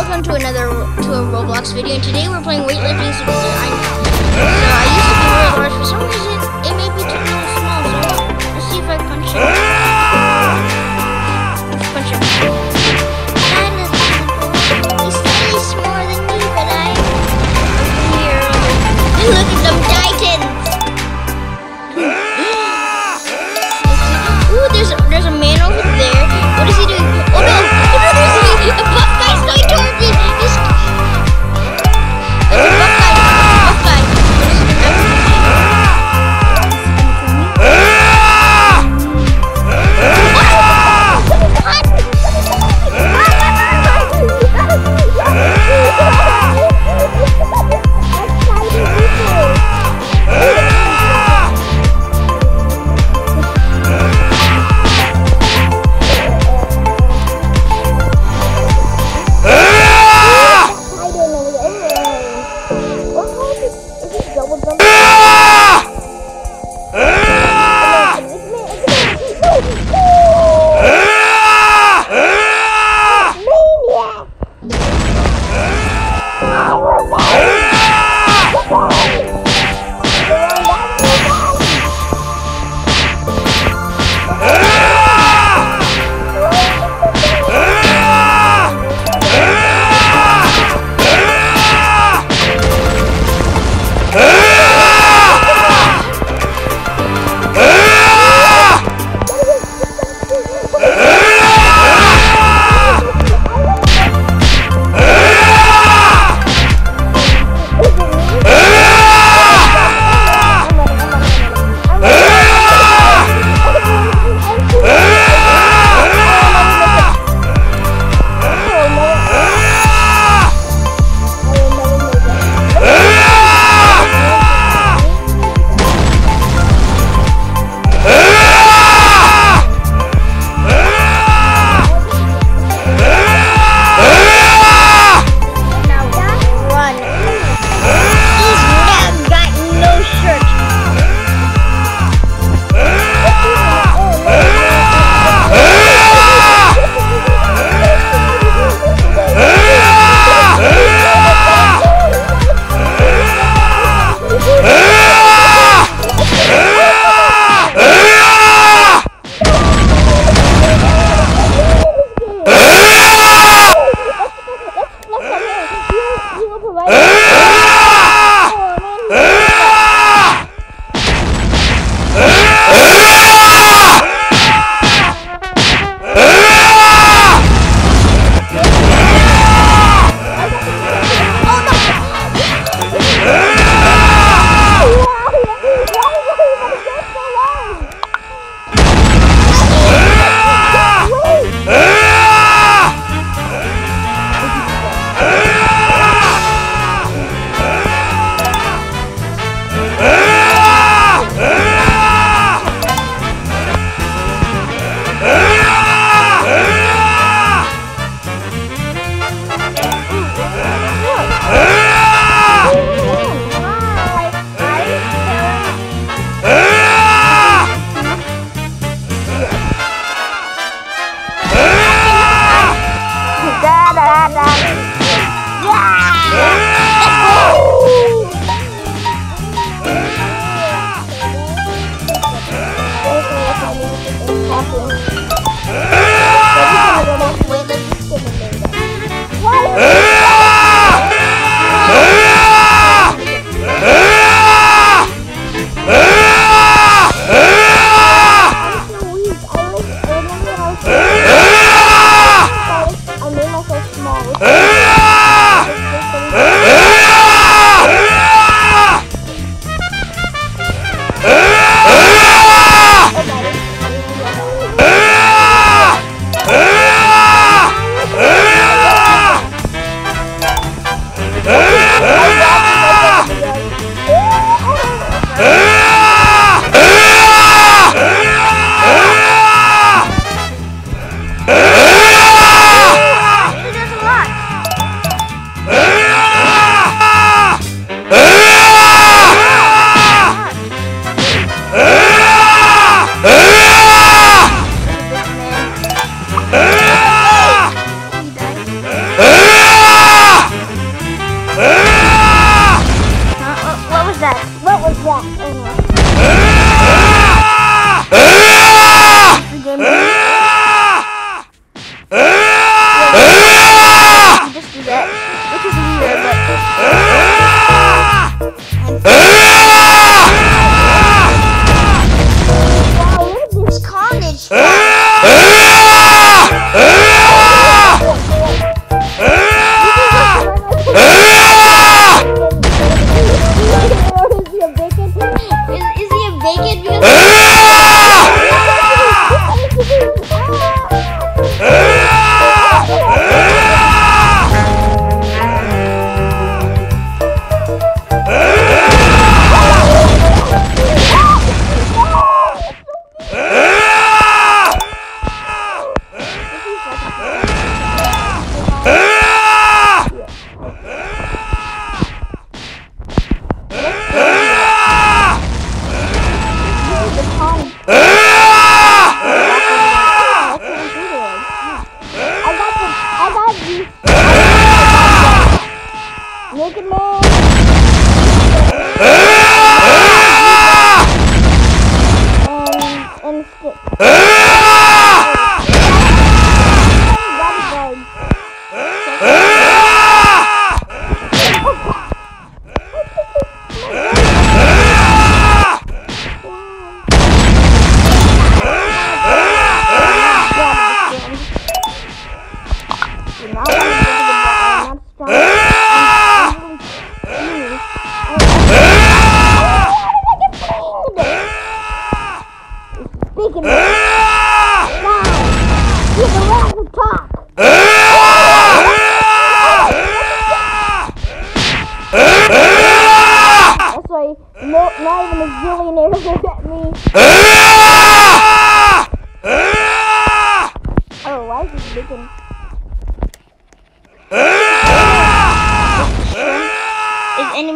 welcome to another to a Roblox video. And today we're playing weightlifting simulator. I know. So I used to be really large. For some reason, it made me too small. So let's see if I punch it.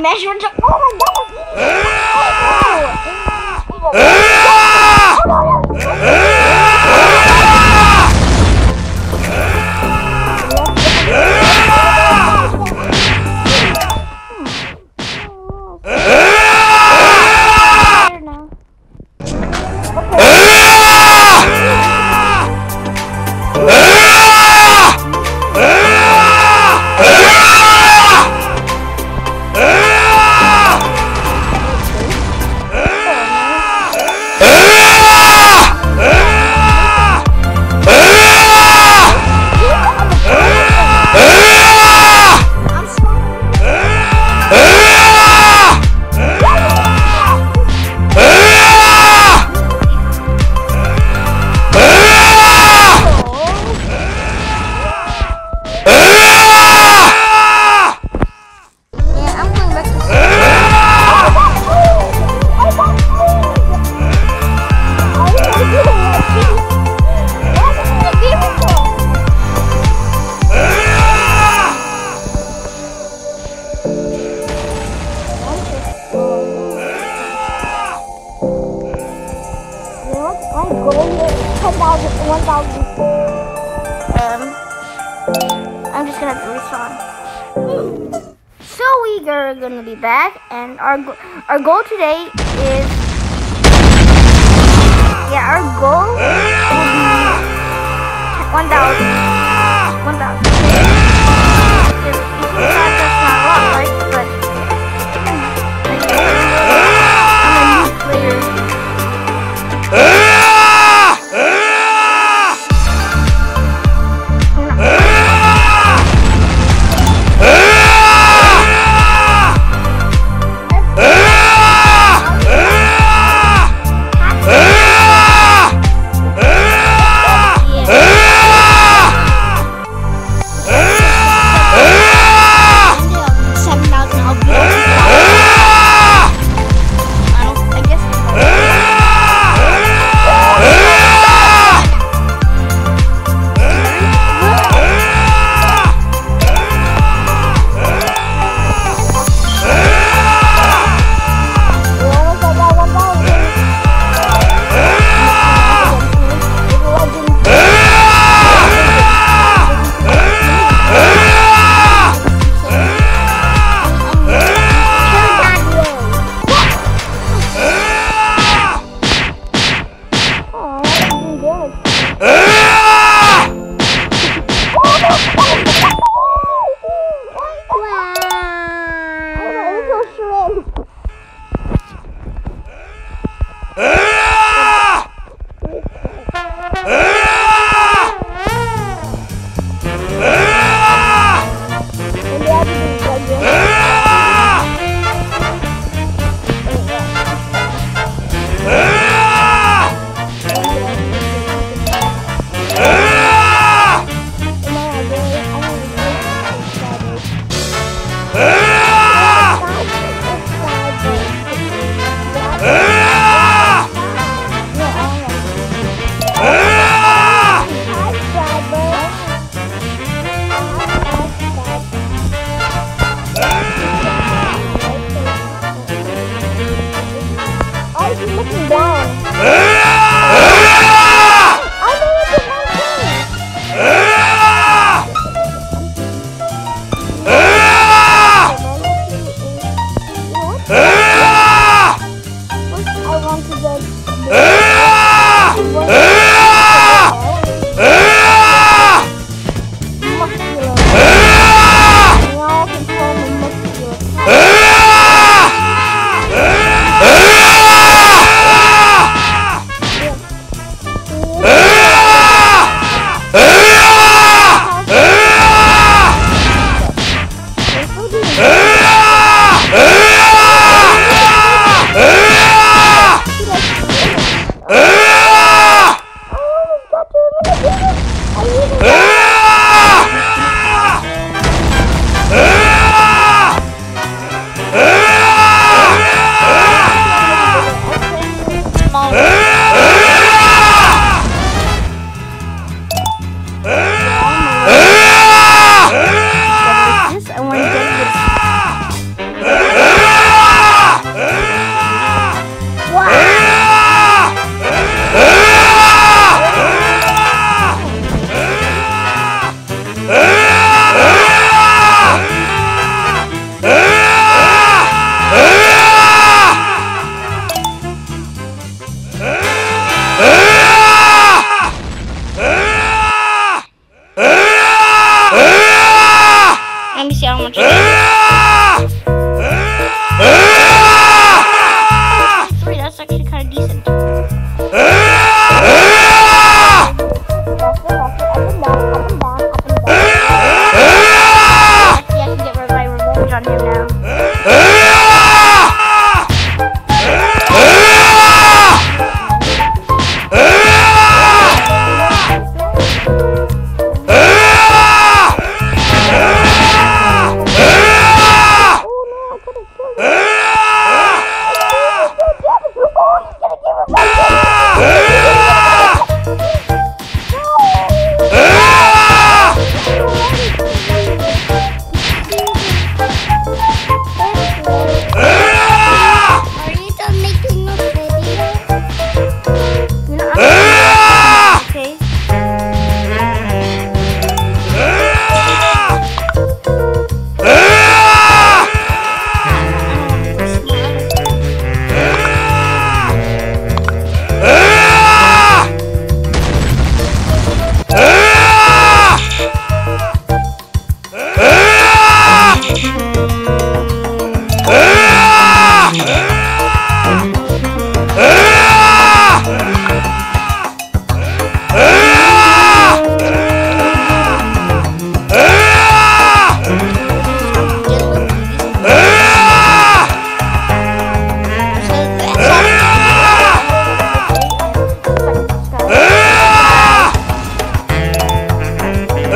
measurements. Are, oh my god! Ah! Um, I'm just gonna respawn. So we are gonna be back, and our our goal today is yeah, our goal will be one thousand, one thousand. Ah!